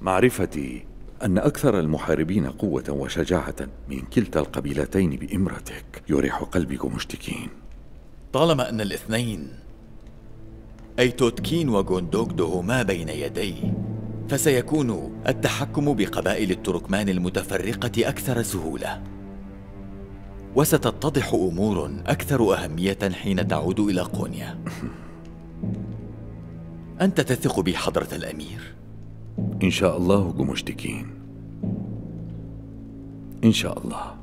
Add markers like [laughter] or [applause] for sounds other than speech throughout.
معرفتي أن أكثر المحاربين قوة وشجاعة من كلتا القبيلتين بإمرتك يريح قلبي مشتكين. طالما أن الاثنين أي توتكين وغوندوغدو هما بين يدي فسيكون التحكم بقبائل التركمان المتفرقة أكثر سهولة. وستتضح أمور أكثر أهمية حين تعود إلى قونيا. [laughs] أنت تثق بي حضرة الأمير. إن شاء الله جمشتكين إن شاء الله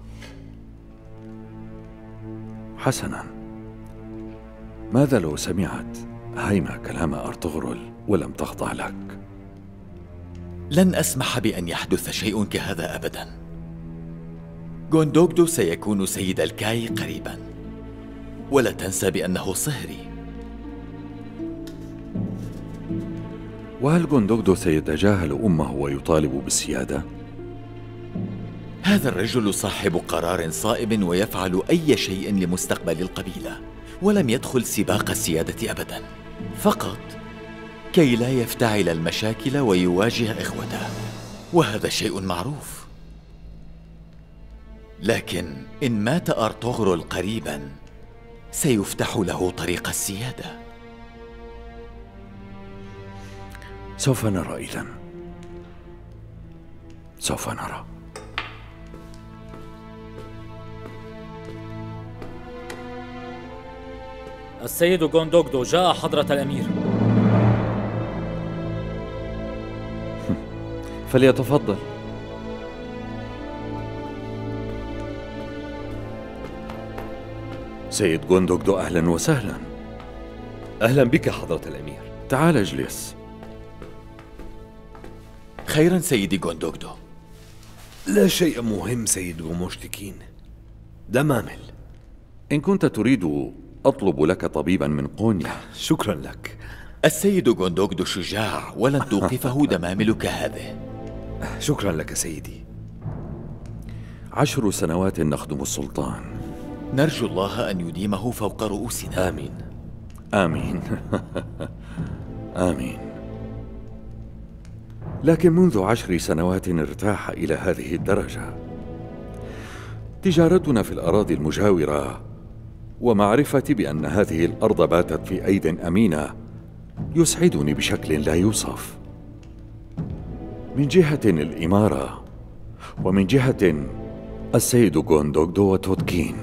حسنا ماذا لو سمعت هيما كلام أرطغرل ولم تخضع لك لن أسمح بأن يحدث شيء كهذا أبدا غوندوغدو سيكون سيد الكاي قريبا ولا تنسى بأنه صهري وهل جوندوغدو سيتجاهل أمه ويطالب بالسيادة؟ هذا الرجل صاحب قرار صائب ويفعل أي شيء لمستقبل القبيلة ولم يدخل سباق السيادة أبدا. فقط كي لا يفتعل المشاكل ويواجه إخوته. وهذا شيء معروف. لكن إن مات أرطغرل قريبا سيفتح له طريق السيادة. سوف نرى إذا سوف نرى. السيد غوندوغدو جاء حضرة الأمير. [laughs] فليتفضل. سيد غوندوغدو أهلا وسهلا. أهلا بك حضرة الأمير. تعال أجلس. خيرا سيدي غوندوغدو لا شيء مهم سيد غوموشتكين دمامل. إن كنت تريد أطلب لك طبيبا من قونيا. شكرا لك. السيد غوندوغدو شجاع ولن توقفه [laughs] دمامل كهذه شكرا لك سيدي. عشر سنوات نخدم السلطان. نرجو الله أن يديمه فوق رؤوسنا. آمين. آمين. [laughs] آمين. لكن منذ عشر سنوات ارتاح إلى هذه الدرجة. تجارتنا في الأراضي المجاورة ومعرفتي بأن هذه الأرض باتت في أيد أمينة يسعدني بشكل لا يوصف. من جهة الإمارة ومن جهة السيد غوندوغدو وتوتكين.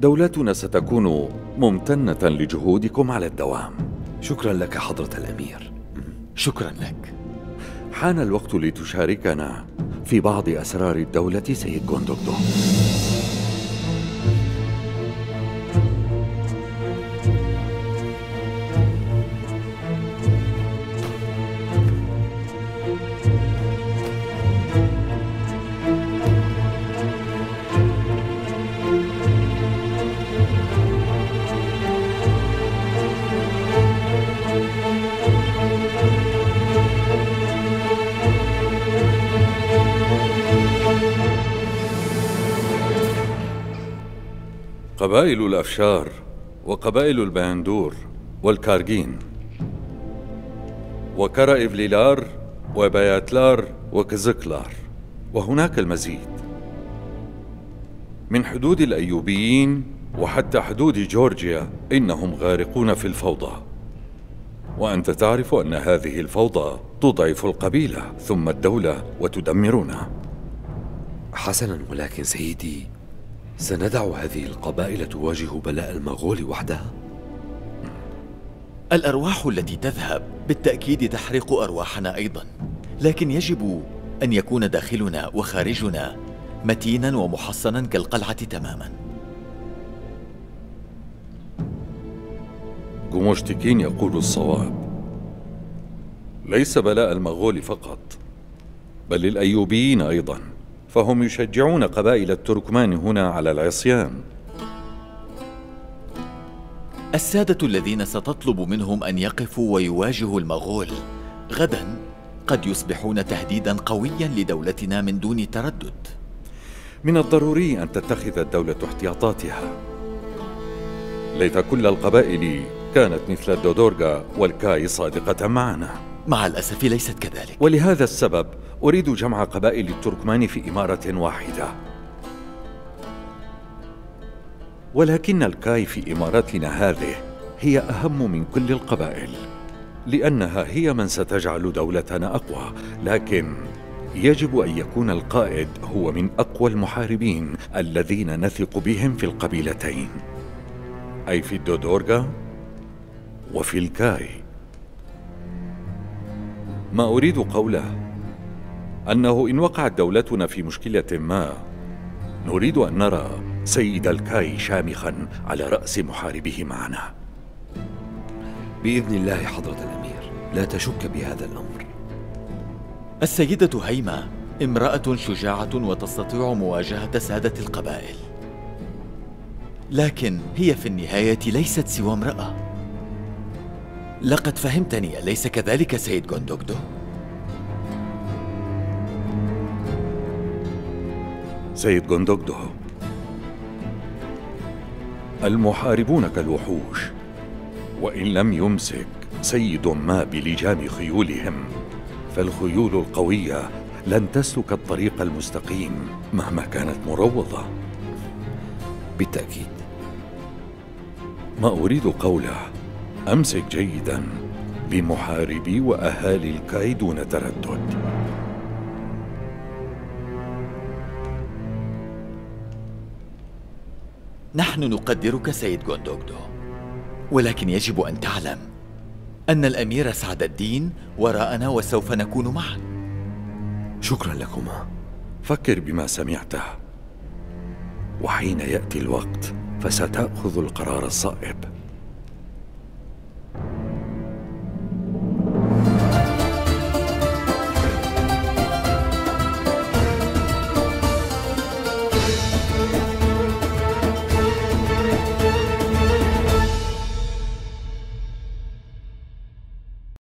دولتنا ستكون ممتنة لجهودكم على الدوام. شكرا لك حضرة الأمير. شكرا لك. حان الوقت لتشاركنا في بعض أسرار الدولة سيد غوندوغدو قبائل الأفشار وقبائل الباندور والكارجين وكرا إفليلار وبياتلار وكزكلار وهناك المزيد. من حدود الأيوبيين وحتى حدود جورجيا إنهم غارقون في الفوضى. وأنت تعرف أن هذه الفوضى تضعف القبيلة ثم الدولة وتدمرنا حسنا ولكن سيدي سندع هذه القبائل تواجه بلاء المغول وحدها؟ الأرواح التي تذهب بالتأكيد تحرق أرواحنا أيضا لكن يجب أن يكون داخلنا وخارجنا متينا ومحصنا كالقلعة تماما. جموشتكين يقول الصواب. ليس بلاء المغول فقط بل الأيوبيين أيضا. فهم يشجعون قبائل التركمان هنا على العصيان. السادة الذين ستطلب منهم أن يقفوا ويواجهوا المغول غدا قد يصبحون تهديدا قويا لدولتنا من دون تردد. من الضروري أن تتخذ الدولة احتياطاتها. ليت كل القبائل كانت مثل الدودورغا والكاي صادقة معنا. مع الأسف ليست كذلك. ولهذا السبب أريد جمع قبائل التركمان في إمارة واحدة. ولكن الكاي في إمارتنا هذه هي أهم من كل القبائل لأنها هي من ستجعل دولتنا أقوى. لكن يجب أن يكون القائد هو من أقوى المحاربين الذين نثق بهم في القبيلتين. أي في الدودورغا وفي الكاي. ما أريد قوله أنه إن وقعت دولتنا في مشكلة ما نريد أن نرى سيد الكاي شامخا على رأس محاربيه معنا. بإذن الله حضرة الأمير لا تشك بهذا الأمر. السيدة هيمة امرأة شجاعة وتستطيع مواجهة سادة القبائل. لكن هي في النهاية ليست سوى امرأة. لقد فهمتني أليس كذلك سيد غوندوغدو؟ سيد غوندوغدو المحاربون كالوحوش وإن لم يمسك سيد ما بلجام خيولهم فالخيول القوية لن تسلك الطريق المستقيم مهما كانت مروضة. بالتأكيد. ما أريد قوله أمسك جيدا بمحاربي وأهالي الكاي دون تردد. نحن نقدرك سيد غوندوغدو ولكن يجب أن تعلم أن الأمير سعد الدين وراءنا وسوف نكون معا شكرا لكما. فكر بما سمعته. وحين يأتي الوقت فستأخذ القرار الصائب.